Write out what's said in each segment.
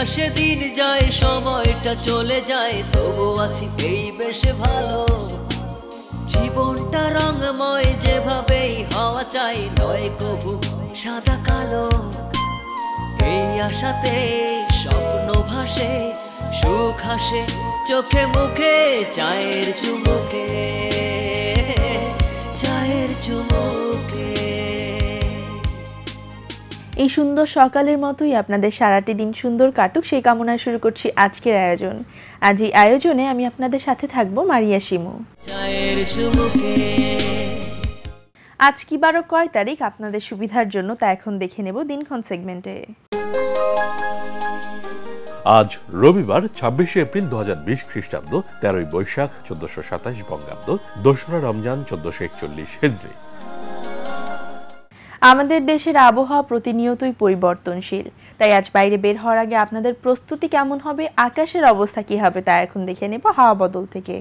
আসে দিন যায়, সময়টা চলে যায়, তবু আছি এই বেশ ভালো। জীবনটা রঙময় যেভাবেই হওয়া চাই, নয় কবু সাদা কালো। এই আশাতে স্বপ্ন ভাসে, সুখ হাসে, চোখে মুখে, চায়ের চুমুকে চায়ের চুমুকে। এই সুন্দর সকালের মতোই আপনাদের সারাটি দিন সুন্দর কাটুক। সেই কামনায় শুরু করছি আজকের আয়োজন। আজ এই আয়োজনে আমি আপনাদের সাথে থাকব মারিয়া শিমু। আজ কি বারো কয় তারিখ? আপনাদের সুবিধার জন্য তা এখন দেখে নেব দিনক্ষণ সেগমেন্টে। আজ রবিবার ছাব্বিশে এপ্রিল দু হাজার বিশ খ্রিস্টাব্দ তেরোই বৈশাখ চোদ্দশো সাতাশ বঙ্গাব্দ দোসরা রমজান চোদ্দশো একচল্লিশ হেজরি। আমাদের দেশের আবহাওয়া প্রতিনিয়তই পরিবর্তনশীল। তাই আজ বাইরে বের হওয়ার আগে আপনাদের প্রস্তুতি কেমন হবে, আকাশের অবস্থা কি হবে তা এখন দেখে নেব হাওয়া বদল থেকে।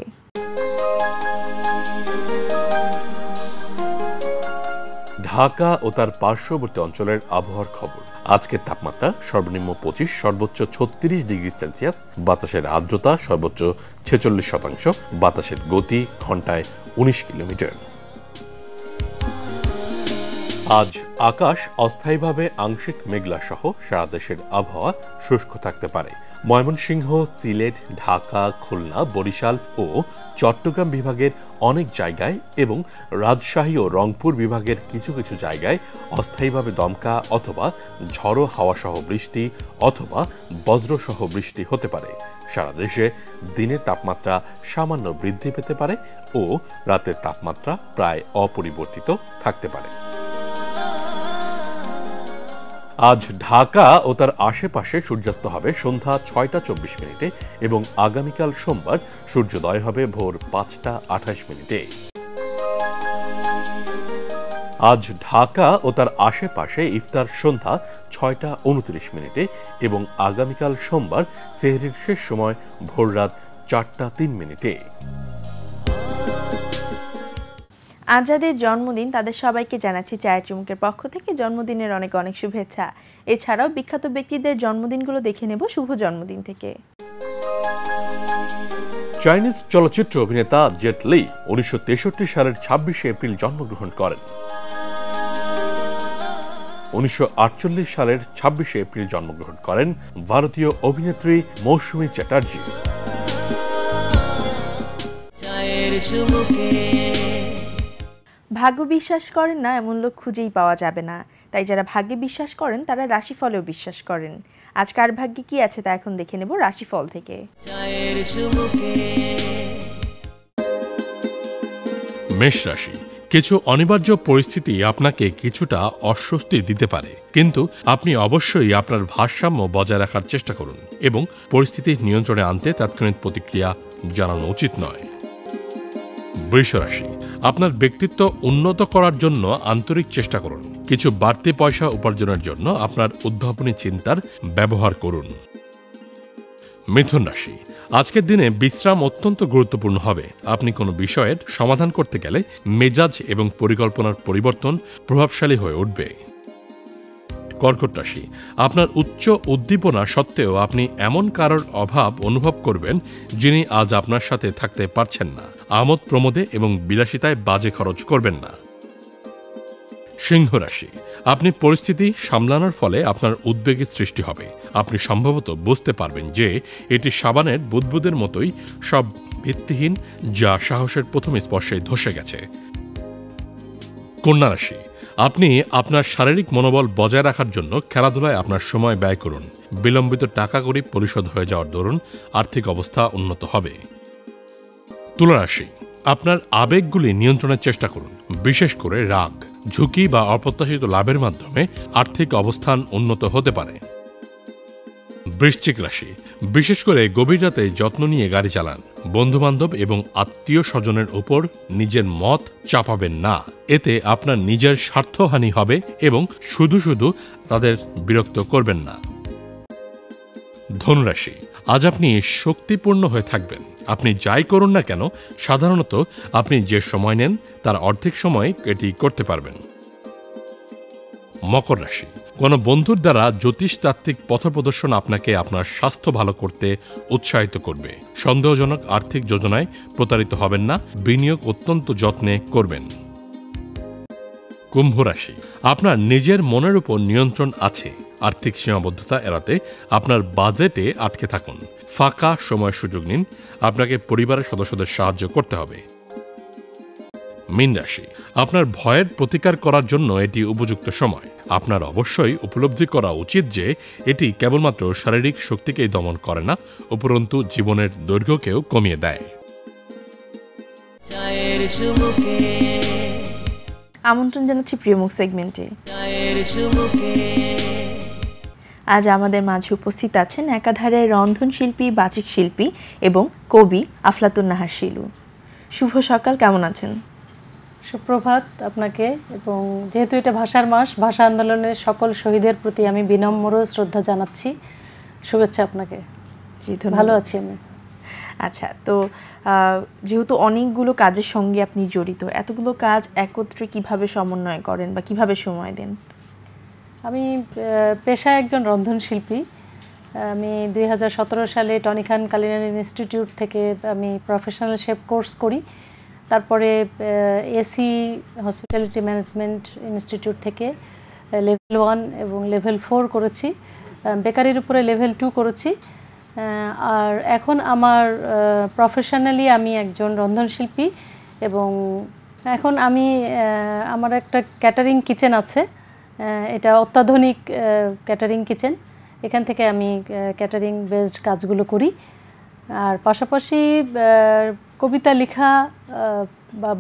ঢাকা ও তার পার্শ্ববর্তী অঞ্চলের আবহাওয়ার খবর। আজকের তাপমাত্রা সর্বনিম্ন পঁচিশ, সর্বোচ্চ ছত্রিশ ডিগ্রি সেলসিয়াস, বাতাসের আর্দ্রতা সর্বোচ্চ ছেচল্লিশ শতাংশ, বাতাসের গতি ঘন্টায় উনিশ কিলোমিটার। আজ আকাশ অস্থায়ীভাবে আংশিক মেঘলা সহ সারা দেশের আবহাওয়া শুষ্ক থাকতে পারে। ময়মনসিংহ, সিলেট, ঢাকা, খুলনা, বরিশাল ও চট্টগ্রাম বিভাগের অনেক জায়গায় এবং রাজশাহী ও রংপুর বিভাগের কিছু কিছু জায়গায় অস্থায়ীভাবে দমকা অথবা ঝড়ো হাওয়া সহ বৃষ্টি অথবা বজ্রসহ বৃষ্টি হতে পারে। সারা দেশে দিনের তাপমাত্রা সামান্য বৃদ্ধি পেতে পারে ও রাতের তাপমাত্রা প্রায় অপরিবর্তিত থাকতে পারে। আজ ঢাকা ও তার আশেপাশে সূর্যাস্ত হবে সন্ধ্যা ছয়টা চব্বিশ মিনিটে এবং আগামীকাল সোমবার সূর্যোদয় হবে ভোর পাঁচটা আঠাশ মিনিটে। আজ ঢাকা ও তার আশেপাশে ইফতার সন্ধ্যা ছয়টা উনত্রিশ মিনিটে এবং আগামীকাল সোমবার সেহরির শেষ সময় ভোর রাত চারটা তিন মিনিটে। আজ যাদের জন্মদিন তাদের সবাইকে জানাচ্ছি চায়ের চুমুকের পক্ষ থেকে। জন্মদিনের অনেক অনেক শুভেচ্ছা। এছাড়াও বিখ্যাত ব্যক্তিদের জন্মদিনগুলো দেখে নেব শুভ জন্মদিন থেকে। চাইনিজ চলচ্চিত্র অভিনেতা জেট লি উনিশশো সালের ছাব্বিশে এপ্রিল জন্মগ্রহণ করেন। উনিশশো সালের ছাব্বিশে এপ্রিল জন্মগ্রহণ করেন ভারতীয় অভিনেত্রী মৌসুমী চ্যাটার্জি। ভাগ্য বিশ্বাস করেন না এমন লোক খুঁজেই পাওয়া যাবে না। তাই যারা ভাগ্যে বিশ্বাস করেন তারা রাশিফলেও বিশ্বাস করেন। আজ কার ভাগ্যে কি আছে তা এখন দেখে নেব রাশিফল থেকে। মেষ রাশি কিছু অনিবার্য পরিস্থিতি আপনাকে কিছুটা অস্বস্তি দিতে পারে। কিন্তু আপনি অবশ্যই আপনার ভারসাম্য বজায় রাখার চেষ্টা করুন এবং পরিস্থিতি নিয়ন্ত্রণে আনতে তাৎক্ষণিক প্রতিক্রিয়া জানানো উচিত নয়। বৃষ রাশি আপনার ব্যক্তিত্ব উন্নত করার জন্য আন্তরিক চেষ্টা করুন। কিছু বাড়তি পয়সা উপার্জনের জন্য আপনার উদ্ভাবনী চিন্তার ব্যবহার করুন। মিথুন রাশি আজকের দিনে বিশ্রাম অত্যন্ত গুরুত্বপূর্ণ হবে। আপনি কোনো বিষয়ের সমাধান করতে গেলে মেজাজ এবং পরিকল্পনার পরিবর্তন প্রভাবশালী হয়ে উঠবে। কর্কট রাশি, আপনার উচ্চ উদ্দীপনা সত্ত্বেও আপনি এমন কারোর অভাব অনুভব করবেন যিনি আজ আপনার সাথে থাকতে পারছেন না। আমোদ প্রমোদে এবং বিলাসিতায় বাজে খরচ করবেন না। সিংহ রাশি, আপনি পরিস্থিতি সামলানোর ফলে আপনার উদ্বেগের সৃষ্টি হবে। আপনি সম্ভবত বুঝতে পারবেন যে, এটি সাবানের বুদবুদের মতোই সব ভিত্তিহীন যা সাহসের প্রথম স্পর্শে ধসে গেছে। কন্যা রাশি, আপনি আপনার শারীরিক মনোবল বজায় রাখার জন্য খেলাধুলায় আপনার সময় ব্যয় করুন। বিলম্বিত টাকা করি পরিশোধ হয়ে যাওয়ার দরুন আর্থিক অবস্থা উন্নত হবে। তুলারাশি আপনার আবেগগুলি নিয়ন্ত্রণের চেষ্টা করুন, বিশেষ করে রাগ, ঝুঁকি বা অপ্রত্যাশিত লাভের মাধ্যমে আর্থিক অবস্থান উন্নত হতে পারে। বৃশ্চিক রাশি, বিশেষ করে গভীর রাতে যত্ন নিয়ে গাড়ি চালান, বন্ধুবান্ধব এবং আত্মীয় স্বজনের উপর নিজের মত চাপাবেন না। এতে আপনার নিজের স্বার্থহানি হবে এবং শুধু শুধু তাদের বিরক্ত করবেন না। ধনুরাশি আজ আপনি শক্তিপূর্ণ হয়ে থাকবেন। আপনি যাই করুন না কেন, সাধারণত আপনি যে সময় নেন, তার অর্ধেক সময় এটি করতে পারবেন। মকর রাশি। কোনো বন্ধুর দ্বারা জ্যোতিষতাত্ত্বিক পথপ্রদর্শন আপনাকে আপনার স্বাস্থ্য ভালো করতে উৎসাহিত করবে। সন্দেহজনক আর্থিক যোজনায় প্রতারিত হবেন না, বিনিয়োগ অত্যন্ত যত্নে করবেন। কুম্ভ রাশি। আপনার নিজের মনের উপর নিয়ন্ত্রণ আছে। আর্থিক সীমাবদ্ধতা এড়াতে আপনার বাজেটে আটকে থাকুন। ফাঁকা সময় সুযোগ নিন। আপনাকে পরিবারের সদস্যদের সাহায্য করতে হবে। মীন রাশি। আপনার ভয়ের প্রতিকার করার জন্য এটি উপযুক্ত সময়। আপনার অবশ্যই উপলব্ধি করা উচিত যে এটি কেবলমাত্র শারীরিক শক্তিকেই দমন করে না, উপরন্তু জীবনের দৈর্ঘ্যকেও কমিয়ে দেয়। চায়ের আমন্ত্রণ জানাচ্ছি প্রিয়মুখ সেগমেন্টে। আজ আমাদের মাঝে উপস্থিত আছেন একাধারে রন্ধনশিল্পী বাচিক শিল্পী এবং কবি আফলাতুন নাহার শিলু। শুভ সকাল কেমন আছেন? সুপ্রভাত আপনাকে এবং যেহেতু এটা ভাষার মাস ভাষা আন্দোলনের সকল শহীদের প্রতি আমি বিনম্র শ্রদ্ধা জানাচ্ছি। শুভেচ্ছা আপনাকে। ভালো আছি আমি। আচ্ছা তো যেহেতু অনেকগুলো কাজের সঙ্গে আপনি জড়িত, এতগুলো কাজ একত্রে কীভাবে সমন্বয় করেন বা কীভাবে সময় দেন? আমি পেশায় একজন রন্ধনশিল্পী। আমি দু হাজার সতেরো সালে টনি খান কালিনারি ইনস্টিটিউট থেকে আমি প্রফেশনাল শেফ কোর্স করি। তারপরে এসি হসপিটালিটি ম্যানেজমেন্ট ইনস্টিটিউট থেকে লেভেল ওয়ান এবং লেভেল ফোর করেছি। বেকারির উপরে লেভেল টু করেছি। আর এখন আমার প্রফেশনালি আমি একজন রন্ধনশিল্পী এবং এখন আমি আমার একটা ক্যাটারিং কিচেন আছে। এটা অত্যাধুনিক ক্যাটারিং কিচেন এখান থেকে আমি ক্যাটারিং বেসড কাজগুলো করি। আর পাশাপাশি কবিতা, লেখা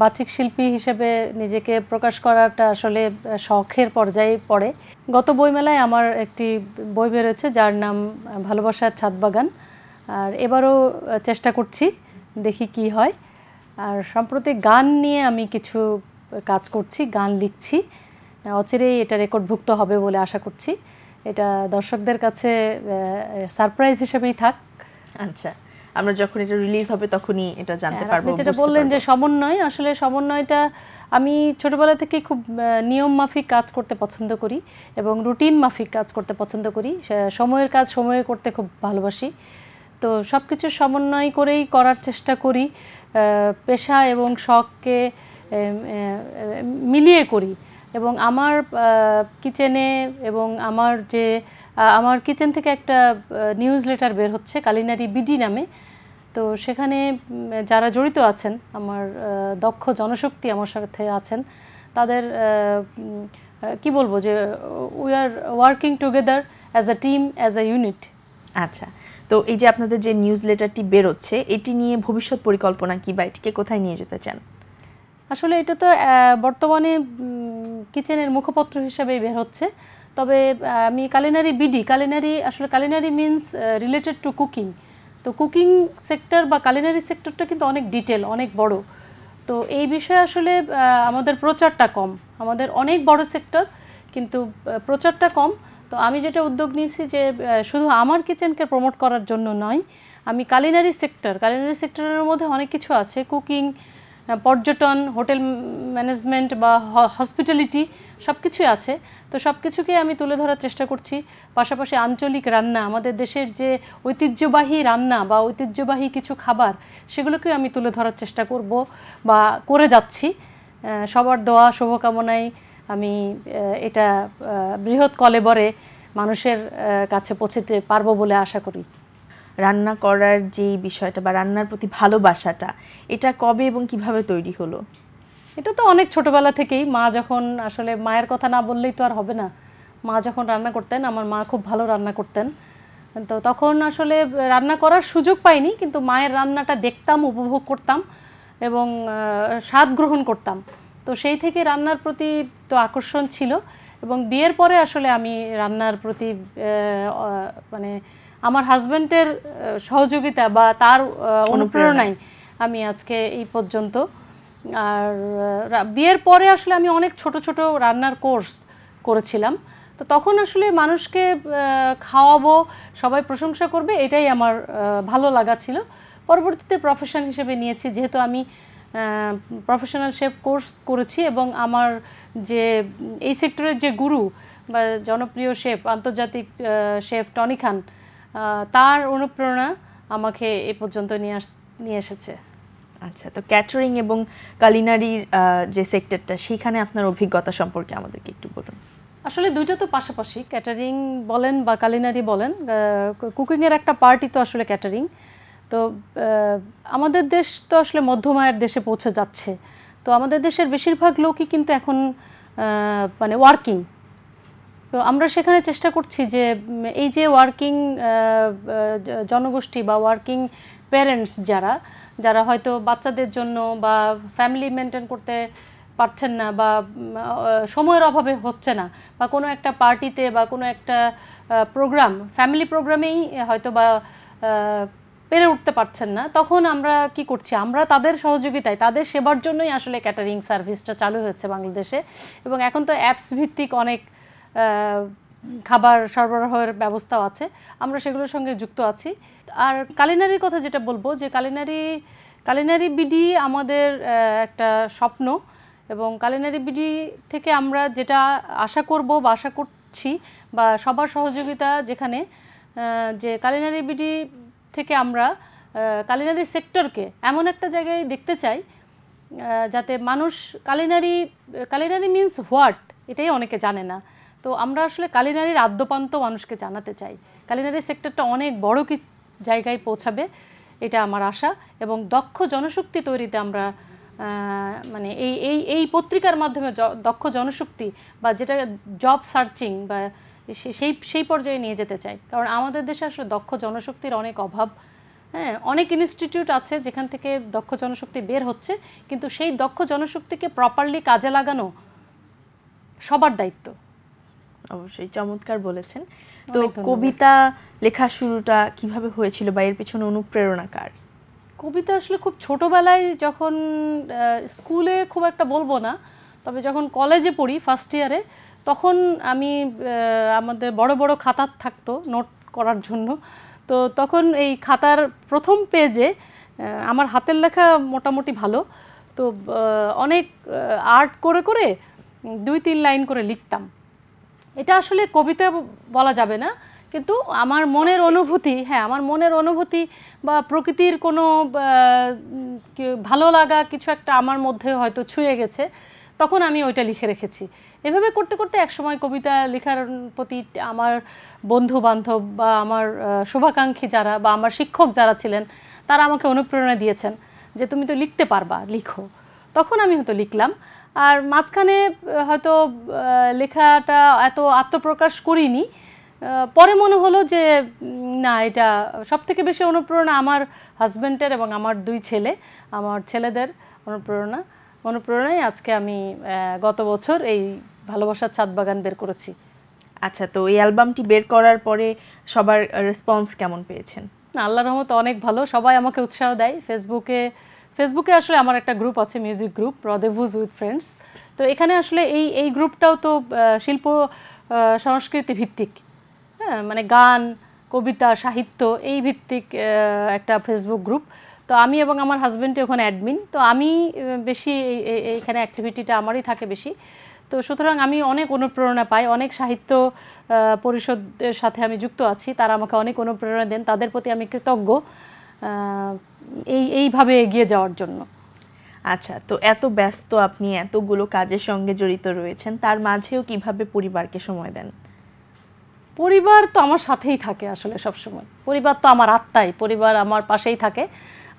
বাচিক শিল্পী হিসেবে নিজেকে প্রকাশ করাটা আসলে শখের পর্যায়ে পড়ে। গত বইমেলায় আমার একটি বই বেরোচ্ছে যার নাম ভালোবাসার ছাদ বাগান। আর এবারও চেষ্টা করছি, দেখি কি হয়। আর সম্প্রতি গান নিয়ে আমি কিছু কাজ করছি, গান লিখছি। অচিরেই এটা রেকর্ডভুক্ত হবে বলে আশা করছি। এটা দর্শকদের কাছে সারপ্রাইজ হিসেবেই থাক। আচ্ছা। আমরা যখন এটা রিলিজ হবে তখনই এটা জানতে পারব আপনি যেটা বললেন যে সমন্বয় আসলে সমন্বয়টা আমি ছোটবেলা থেকে খুব নিয়ম মাফিক কাজ করতে পছন্দ করি এবং রুটিন মাফিক কাজ করতে পছন্দ করি। সময়ের কাজ সময়ে করতে খুব ভালোবাসি। তো সব কিছু সমন্বয় করেই করার চেষ্টা করি পেশা এবং শখকে মিলিয়ে করি। এবং আমার কিচেনে এবং আমার যে আমার কিচেন থেকে একটা নিউজ লেটার বের হচ্ছে কালিনারি বিডি নামে। তো সেখানে যারা জড়িত আছেন আমার দক্ষ জনশক্তি আমার সাথে আছেন তাদের কি বলব যে we are working together as a team as a unit আচ্ছা তো এই যে আপনাদের যে নিউজ লেটারটি বেরোচ্ছে এটি নিয়ে ভবিষ্যৎ পরিকল্পনা কি বা এটিকে কোথায় নিয়ে যেতে চান? আসলে এটা তো বর্তমানে কিচেনের মুখপত্র হিসেবেই বের হচ্ছে। তবে আমি কালিনারি বিডি কালিনারি আসলে culinary means related to cooking তো কুকিং সেক্টর বা কালিনারি সেক্টরটা কিন্তু অনেক ডিটেল অনেক বড়। তো এই বিষয়ে আসলে আমাদের প্রচারটা কম। আমাদের অনেক বড় সেক্টর কিন্তু প্রচারটা কম। তো আমি যেটা উদ্যোগ নিয়েছি যে শুধু আমার কিচেনকে প্রমোট করার জন্য নয়, আমি কালিনারি সেক্টর কালিনারি সেক্টরের মধ্যে অনেক কিছু আছে। কুকিং পর্যটন, হোটেল ম্যানেজমেন্ট বা হসপিটালিটি সব কিছুই আছে। তো সব কিছুকে আমি তুলে ধরার চেষ্টা করছি। পাশাপাশি আঞ্চলিক রান্না, আমাদের দেশের যে ঐতিহ্যবাহী রান্না বা ঐতিহ্যবাহী কিছু খাবার সেগুলোকে আমি তুলে ধরার চেষ্টা করব বা করে যাচ্ছি। সবার দোয়া, শুভকামনায় আমি এটা বৃহৎ কলেবরে মানুষের কাছে পৌঁছতে পারব বলে আশা করি। রান্না করার যে বিষয়টা বা রান্নার প্রতি ভালোবাসাটা, এটা কবে এবং কীভাবে তৈরি হলো? এটা তো অনেক ছোটবেলা থেকেই। মা যখন আসলে মায়ের কথা না বললেই তো আর হবে না। মা যখন রান্না করতেন, আমার মা খুব ভালো রান্না করতেন। তো তখন আসলে রান্না করার সুযোগ পাইনি, কিন্তু মায়ের রান্নাটা দেখতাম, উপভোগ করতাম এবং স্বাদ গ্রহণ করতাম। তো সেই থেকে রান্নার প্রতি তো আকর্ষণ ছিল এবং বিয়ের পরে আসলে আমি রান্নার প্রতি মানে আমার হাজব্যান্ডের সহযোগিতা বা তার অনুপ্রেরণায় আমি আজকে এই পর্যন্ত। আর বিয়ের পরে আসলে আমি অনেক ছোট ছোট রান্নার কোর্স করেছিলাম। তো তখন আসলে মানুষকে খাওয়াবো সবাই প্রশংসা করবে এটাই আমার ভালো লাগা ছিল। পরবর্তীতে প্রফেশন হিসেবে নিয়েছি যেহেতু আমি প্রফেশনাল শেফ কোর্স করেছি এবং আমার যে এই সেক্টরের যে গুরু বা জনপ্রিয় শেফ আন্তর্জাতিক শেফ টনি খান তার অনুপ্রেরণা আমাকে এ পর্যন্ত নিয়ে আস নিয়ে এসেছে। আচ্ছা তো ক্যাটারিং এবং কালিনারির যে সেক্টরটা সেখানে আপনার অভিজ্ঞতা সম্পর্কে আমাদেরকে একটু বলুন। আসলে দুইটা তো পাশাপাশি ক্যাটারিং বলেন বা কালিনারি বলেন কুকিংয়ের একটা পার্টি তো আসলে ক্যাটারিং। তো আমাদের দেশ তো আসলে মধ্যম আয়ের দেশে পৌঁছে যাচ্ছে। তো আমাদের দেশের বেশিরভাগ লোকই কিন্তু এখন মানে ওয়ার্কিং। তো আমরা সেখানে চেষ্টা করছি যে এই যে ওয়ার্কিং জনগোষ্ঠী বা ওয়ার্কিং প্যারেন্টস যারা যারা হয়তো বাচ্চাদের জন্য বা ফ্যামিলি মেনটেন করতে পারছেন না বা সময়ের অভাবে হচ্ছে না, বা কোনো একটা পার্টিতে বা কোনো একটা প্রোগ্রাম ফ্যামিলি প্রোগ্রামেই হয়তো বা পেরে উঠতে পারছেন না, তখন আমরা কি করছি? আমরা তাদের সহযোগিতায়, তাদের সেবার জন্যই আসলে ক্যাটারিং সার্ভিসটা চালু হয়েছে বাংলাদেশে, এবং এখন তো অ্যাপস ভিত্তিক অনেক খাবার সরবরাহের ব্যবস্থাও আছে। আমরা সেগুলোর সঙ্গে যুক্ত আছি। আর কালিনারির কথা যেটা বলব যে কালিনারি কালিনারি বিডি আমাদের একটা স্বপ্ন এবং কালিনারি বিডি থেকে আমরা যেটা আশা করব বা আশা করছি বা সবার সহযোগিতা যেখানে যে কালিনারি বিডি থেকে আমরা কালিনারি সেক্টরকে এমন একটা জায়গায় দেখতে চাই যাতে মানুষ কালিনারি কালিনারি মিন্স হোয়াট এটাই অনেকে জানে না। তো আমরা আসলে কালিনারির আদ্যপান্ত মানুষকে জানাতে চাই। কালিনারি সেক্টরটা অনেক বড় কি জায়গায় পৌঁছাবে, এটা আমার আশা এবং দক্ষ জনশক্তি তৈরিতে আমরা মানে এই এই এই পত্রিকার মাধ্যমে দক্ষ জনশক্তি বা যেটা জব সার্চিং বা সেই সেই পর্যায়ে নিয়ে যেতে চাই। কারণ আমাদের দেশে আসলে দক্ষ জনশক্তির অনেক অভাব। হ্যাঁ অনেক ইনস্টিটিউট আছে যেখান থেকে দক্ষ জনশক্তি বের হচ্ছে, কিন্তু সেই দক্ষ জনশক্তিকে প্রপারলি কাজে লাগানো সবার দায়িত্ব। অবশ্যই চমৎকার বলেছেন। তো কবিতা লেখার শুরুটা কীভাবে হয়েছিল বা এর পিছনে অনুপ্রেরণা কার? কবিতা আসলে খুব ছোটবেলায় যখন স্কুলে খুব একটা বলব না তবে যখন কলেজে পড়ি ফার্স্ট ইয়ারে তখন আমি আমাদের বড় বড় খাতা থাকতো নোট করার জন্য। তো তখন এই খাতার প্রথম পেজে আমার হাতের লেখা মোটামুটি ভালো। তো অনেক আর্ট করে করে দুই তিন লাইন করে লিখতাম। এটা আসলে কবিতা বলা যাবে না কিন্তু আমার মনের অনুভূতি হ্যাঁ আমার মনের অনুভূতি বা প্রকৃতির কোনো ভালো লাগা কিছু একটা আমার মধ্যে হয়তো ছুঁয়ে গেছে তখন আমি ওইটা লিখে রেখেছি। এভাবে করতে করতে একসময় কবিতা লেখার প্রতি আমার বন্ধু বান্ধব বা আমার শুভাকাঙ্ক্ষী যারা বা আমার শিক্ষক যারা ছিলেন তারা আমাকে অনুপ্রেরণা দিয়েছেন যে তুমি তো লিখতে পারবা লিখো। তখন আমি হয়তো লিখলাম। আর মাঝখানে হয়তো লেখাটা এত আত্মপ্রকাশ করিনি। পরে মনে হলো যে না এটা সব থেকে বেশি অনুপ্রেরণা আমার হাজব্যান্ডের এবং আমার দুই ছেলে আমার ছেলেদের অনুপ্রেরণা। অনুপ্রেরণায় আজকে আমি গত বছর এই ভালোবাসার ছাদ বাগান বের করেছি। আচ্ছা তো এই অ্যালবামটি বের করার পরে সবার রেসপন্স কেমন পেয়েছেন? না, আল্লাহর রহমত অনেক ভালো। সবাই আমাকে উৎসাহ দেয়। ফেসবুকে ফেসবুকে আসলে আমার একটা গ্রুপ আছে music group rendezvous with friends তো এখানে আসলে এই এই গ্রুপটাও তো শিল্প সংস্কৃতি ভিত্তিক হ্যাঁ মানে গান, কবিতা, সাহিত্য, এই ভিত্তিক একটা ফেসবুক গ্রুপ তো আমি এবং আমার হাজব্যান্ডে ওখানে অ্যাডমিন তো আমি বেশি এই- এই- এইখানে অ্যাক্টিভিটিটা আমারই থাকে বেশি। তো সুতরাং আমি অনেক অনুপ্রেরণা পাই, অনেক সাহিত্য পরিষদের সাথে আমি যুক্ত আছি। তারা আমাকে অনেক অনুপ্রেরণা দেন। তাদের প্রতি আমি কৃতজ্ঞ। এই এইভাবে এগিয়ে যাওয়ার জন্য। আচ্ছা তো এত ব্যস্ত আপনি এতগুলো কাজের সঙ্গে জড়িত রয়েছেন তার মাঝেও কীভাবে পরিবারকে সময় দেন? পরিবার তো আমার সাথেই থাকে আসলে সব সময় পরিবার তো আমার আত্মাই পরিবার আমার পাশেই থাকে।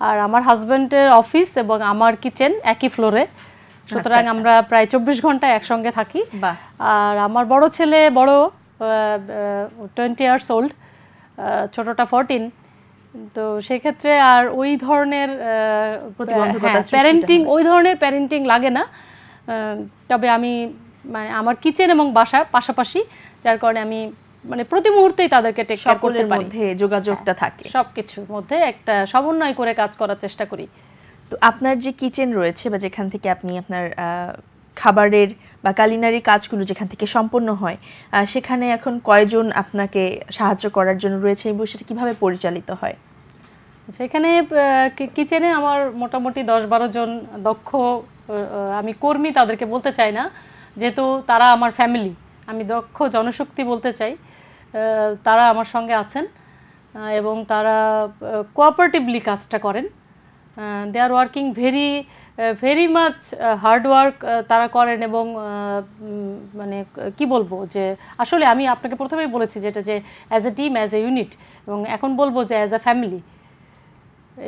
আর আমার হাজব্যান্ডের অফিস এবং আমার কিচেন একই ফ্লোরে। সুতরাং আচ্ছা। আমরা প্রায় চব্বিশ ঘণ্টা একসঙ্গে থাকি। আর আমার বড় ছেলে বড় টোয়েন্টি ইয়ার্স ওল্ড ছোটটা ফোরটিন তো সেক্ষেত্রে আর ওই ধরনের প্রতিবন্ধকতা প্যারেন্টিং ওই ধরনের প্যারেন্টিং লাগে না। তবে আমি মানে আমার কিচেন এবং বাসা পাশাপাশি যার কারণে আমি মানে প্রতি মুহূর্তেই তাদেরকে টেক কেয়ার করতে সকলের পারি। মধ্যে যোগাযোগটা থাকে। সব কিছুর মধ্যে একটা সমন্বয় করে কাজ করার চেষ্টা করি। তো আপনার যে কিচেন রয়েছে বা যেখান থেকে আপনি আপনার খাবারের বা কালিনারি কাজগুলো যেখান থেকে সম্পন্ন হয় সেখানে এখন কয়জন আপনাকে সাহায্য করার জন্য রয়েছে এবং সেটা কীভাবে পরিচালিত হয়? সেখানে কিচেনে আমার মোটামুটি দশ বারো জন দক্ষ আমি কর্মী তাদেরকে বলতে চাই না। যেহেতু তারা আমার ফ্যামিলি আমি দক্ষ জনশক্তি বলতে চাই। তারা আমার সঙ্গে আছেন এবং তারা কোঅপারেটিভলি কাজটা করেন। They are working very very much hard work তারা করেন এবং মানে কি বলব যে, আসলে আমি আপনাকে প্রথমেই বলেছি যেটা যে as a team as a unit এবং এখন বলব যে অ্যাজ এ ফ্যামিলি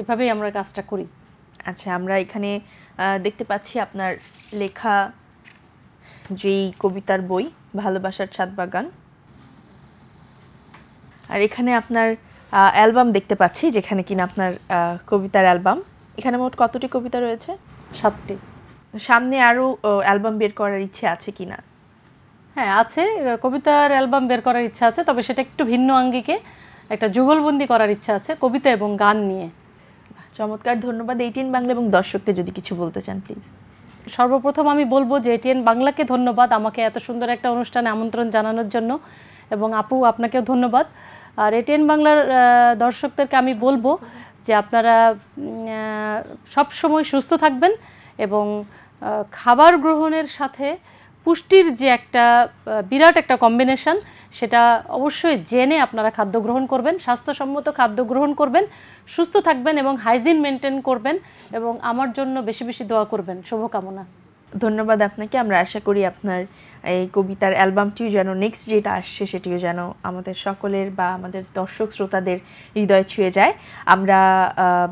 এভাবেই আমরা কাজটা করি। আচ্ছা আমরা এখানে দেখতে পাচ্ছি আপনার লেখা, যেই কবিতার বই, ভালোবাসার ছাদ বাগান। আর এখানে আপনার অ্যালবাম দেখতে পাচ্ছি, যেখানে কিনা আপনার কবিতার অ্যালবাম এখানে মোট কতটি কবিতা রয়েছে? সাতটি। সামনে আরও অ্যালবাম বের করার ইচ্ছে আছে কিনা? হ্যাঁ আছে। কবিতার অ্যালবাম বের করার ইচ্ছা আছে তবে সেটা একটু ভিন্ন আঙ্গিকে। একটা যুগলবন্দি করার ইচ্ছা আছে কবিতা এবং গান নিয়ে। চমৎকার ধন্যবাদ এইটিন বাংলা এবং দর্শককে যদি কিছু বলতে চান প্লিজ সর্বপ্রথম আমি বলব যে এটিএন বাংলাকে ধন্যবাদ আমাকে এত সুন্দর একটা অনুষ্ঠানে আমন্ত্রণ জানানোর জন্য এবং আপু আপনাকেও ধন্যবাদ। আর এটিএন বাংলার দর্শকদেরকে আমি বলব যে আপনারা সব সময় সুস্থ থাকবেন এবং খাবার গ্রহণের সাথে পুষ্টির যে একটা বিরাট একটা কম্বিনেশন সেটা অবশ্যই জেনে আপনারা খাদ্য গ্রহণ করবেন, স্বাস্থ্যসম্মত খাদ্য গ্রহণ করবেন, সুস্থ থাকবেন এবং হাইজিন মেনটেন করবেন এবং আমার জন্য বেশি বেশি দোয়া করবেন। শুভকামনা। ধন্যবাদ আপনাকে। আমরা আশা করি আপনার এই কবিতার অ্যালবামটিও যেন নেক্সট যেটা আসছে সেটিও যেন আমাদের সকলের বা আমাদের দর্শক শ্রোতাদের হৃদয় ছুঁয়ে যায়। আমরা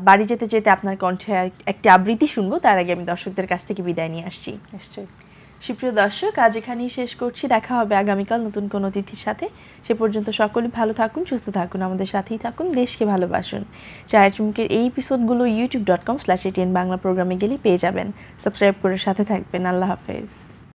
বাড়ি যেতে যেতে আপনার কণ্ঠে একটি আবৃত্তি শুনব, তার আগে আমি দর্শকদের কাছ থেকে বিদায় নিয়ে আসছি। নিশ্চয়ই। সুপ্রিয় দর্শক, আজ এখানেই শেষ করছি। দেখা হবে আগামীকাল নতুন কোনো অতিথির সাথে। সে পর্যন্ত সকলে ভালো থাকুন, সুস্থ থাকুন, আমাদের সাথেই থাকুন, দেশকে ভালোবাসুন। চায়ের চুমুকের এই এপিসোডগুলো YouTube dot com slash ATN Bangla প্রোগ্রামে গেলে পেয়ে যাবেন। সাবস্ক্রাইব করে সাথে থাকবেন। আল্লাহ হাফেজ।